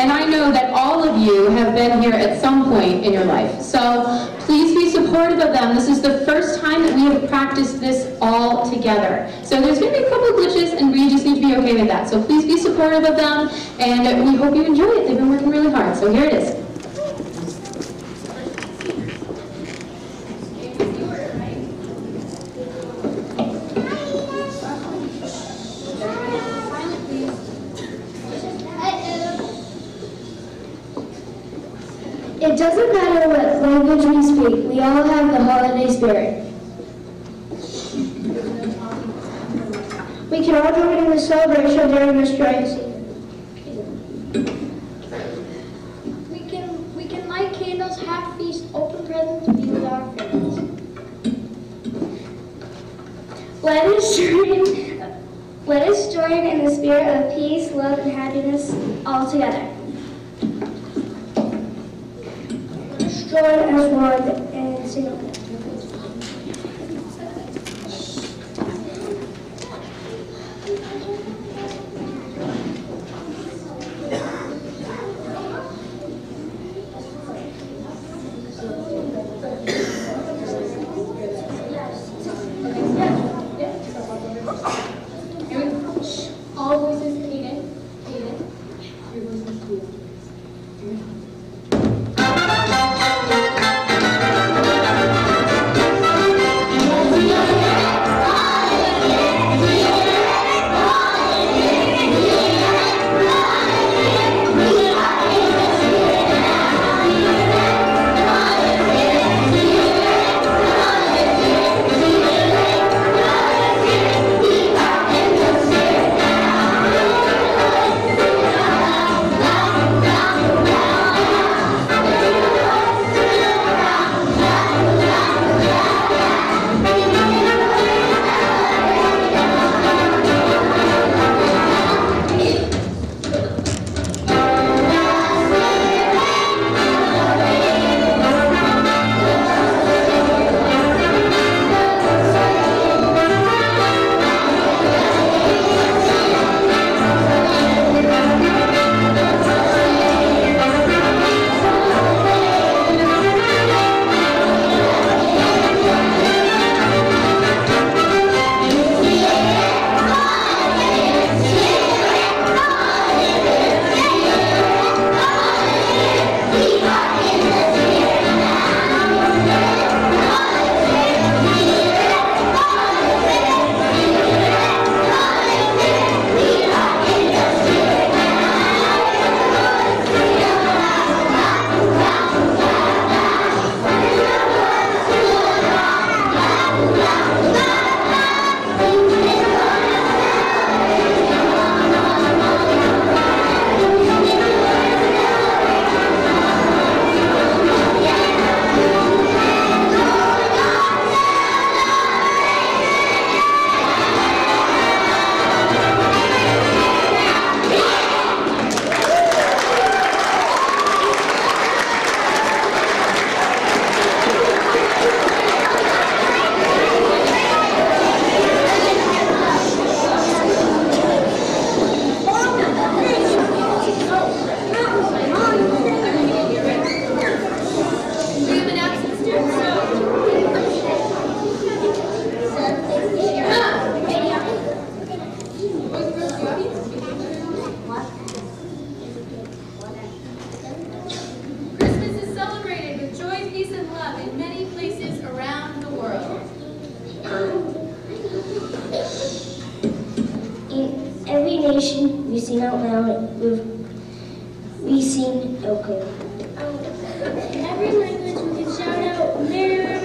and I know that all of you have been here at some point in your life. So please be supportive of them. This is the first time that we have practiced this all together. So there's going to be a couple of glitches, and we just need to be okay with that. So please be supportive of them, and we hope you enjoy it. They've been working really hard. So here it is. It doesn't matter what language we speak, we all have the holiday spirit. We can all join in the celebration during this dry season. We can we can light candles, have feasts, open presents, and be with our friends. Let us join, let us join in the spirit of peace, love, and happiness all together. Join as one and sing. Sing out loud we sing okay. In every language, we can shout out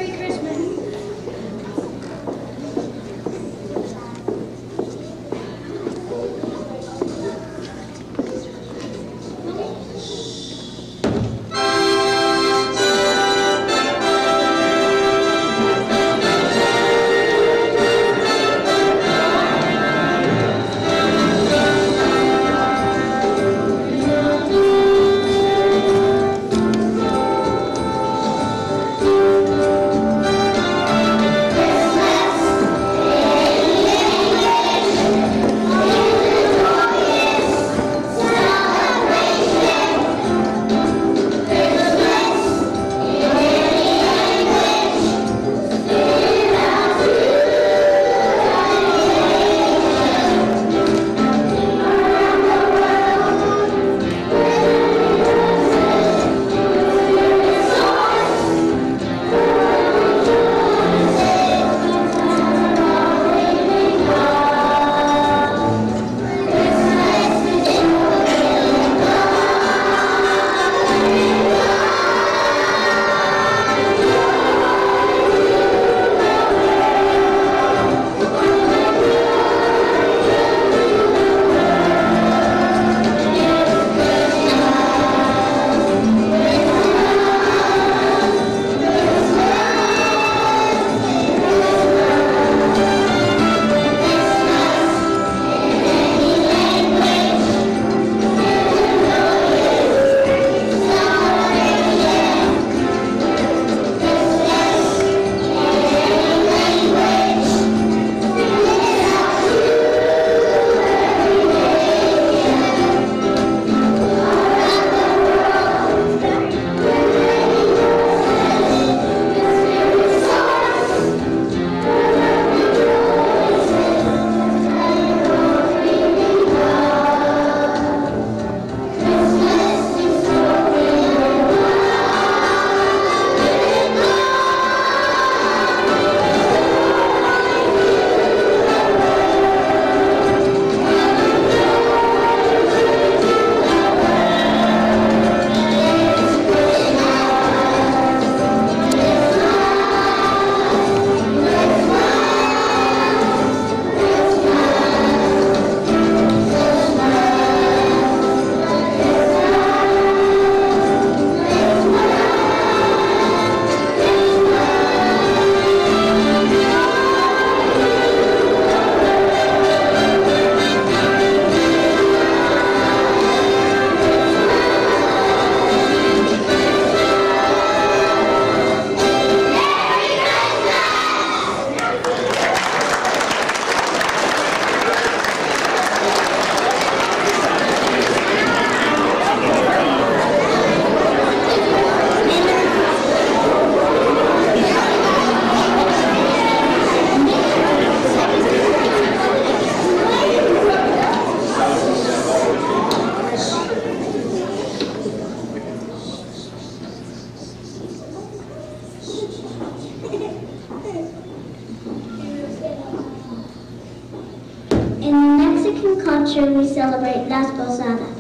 Mexican culture, we celebrate Las Posadas.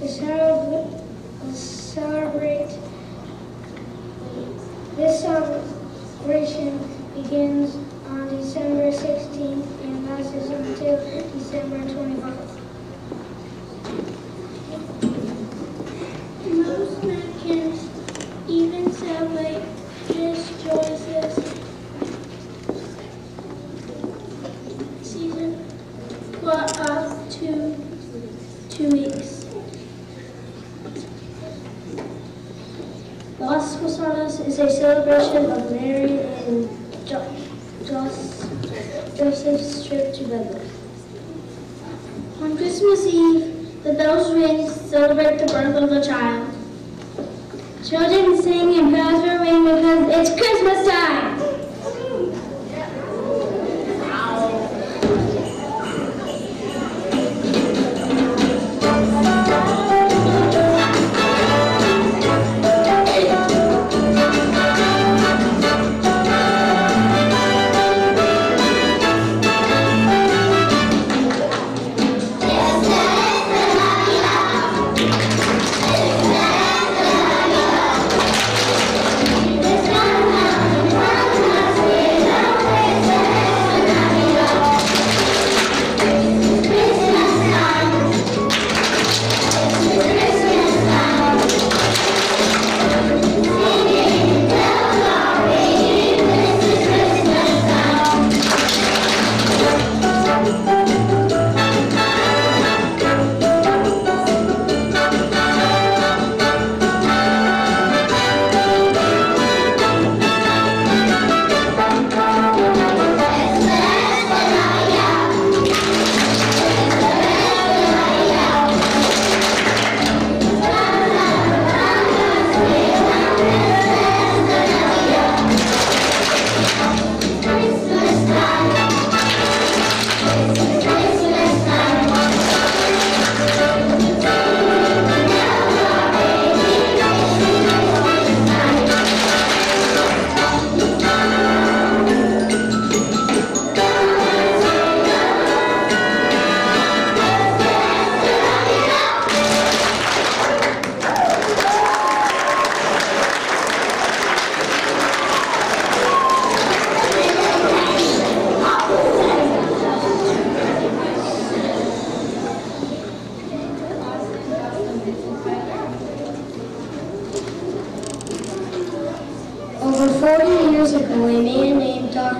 We celebrate this celebration begins on December 16th and lasts until December 25th. Most Mexicans even celebrate this joyous season for up to two weeks. Las Posadas is a celebration of Mary and jo- Jos- Joseph's trip to Bethlehem. On Christmas Eve, the bells ring to celebrate the birth of the child. Children sing and bells ring because it's Christmas time.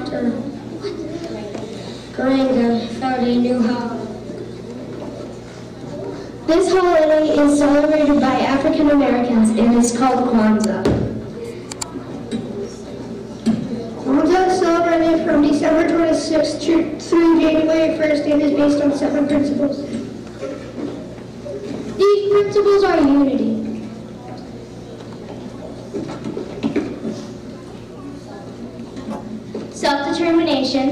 Dr. Found a new hobby. This holiday is celebrated by African Americans and is called Kwanzaa. Kwanzaa is celebrated from December 26th to- through January 1st and is based on seven principles. These principles are unity, Self-determination,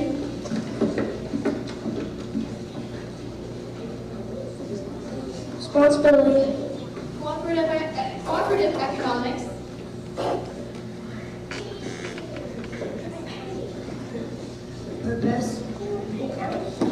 responsibility, Cooperative, cooperative economics, purpose,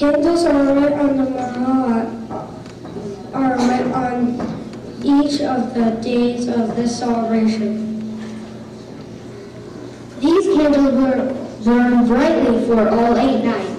Candles are lit on the menorah are lit on each of the days of this celebration. These candles were burn brightly for all eight nights.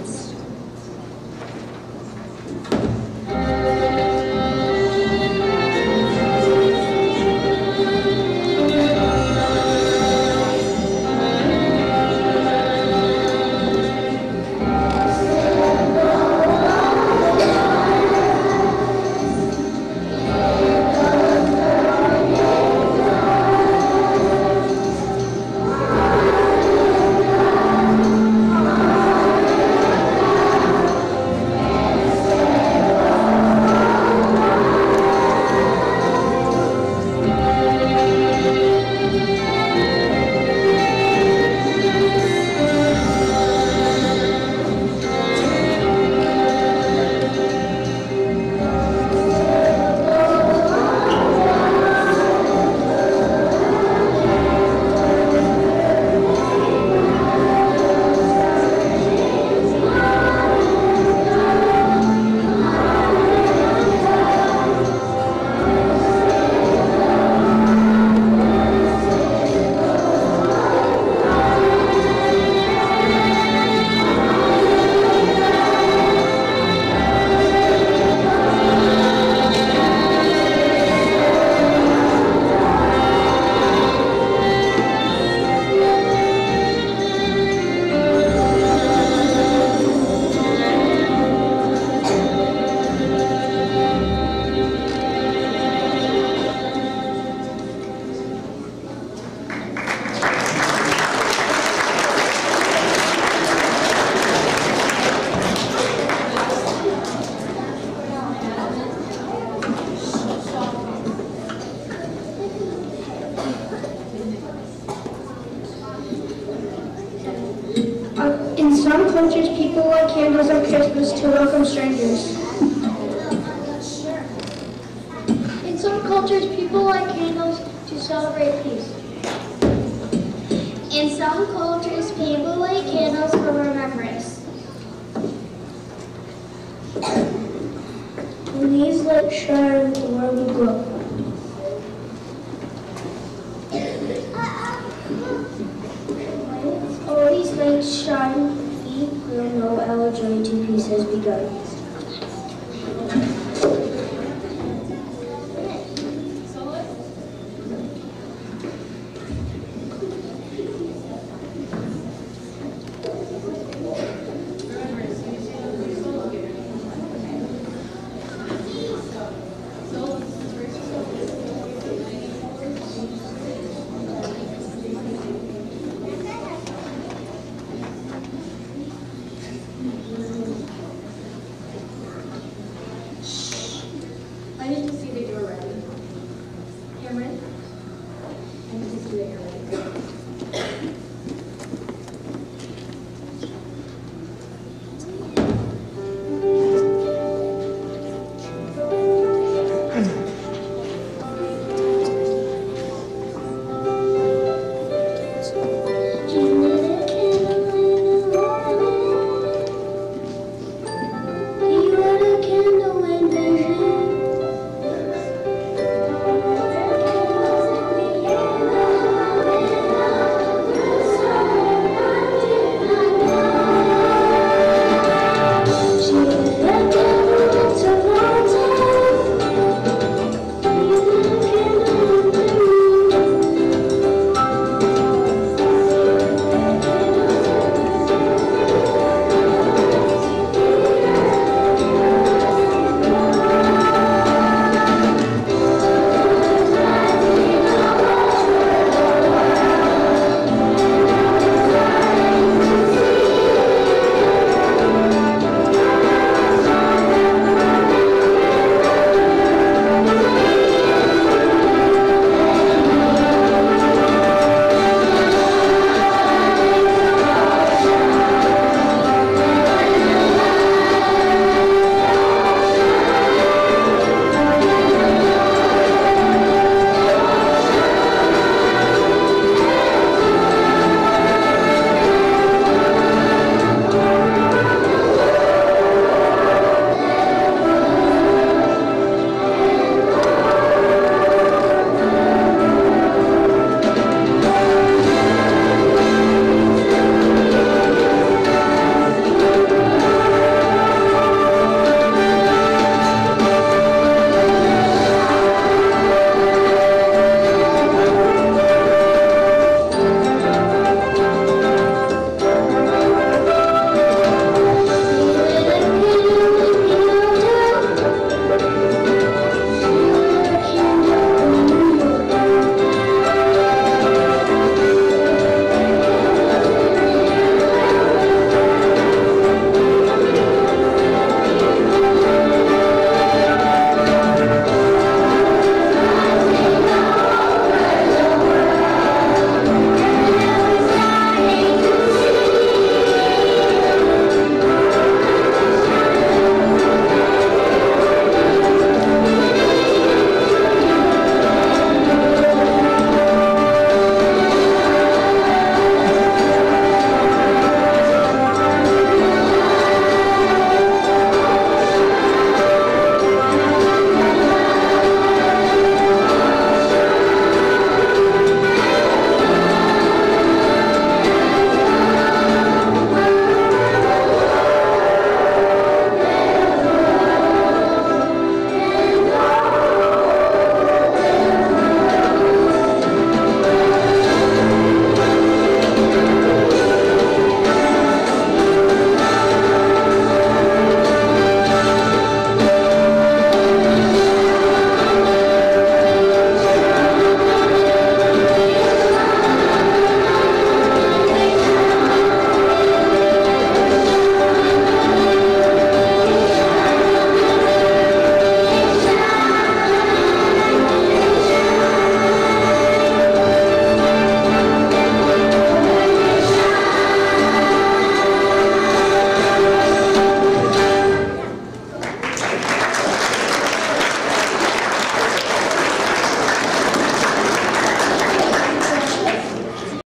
Cultures, people light candles on Christmas to welcome strangers. In some cultures, people light candles to celebrate peace. In some cultures, people light candles for remembrance. When these lights shine, the world will glow. When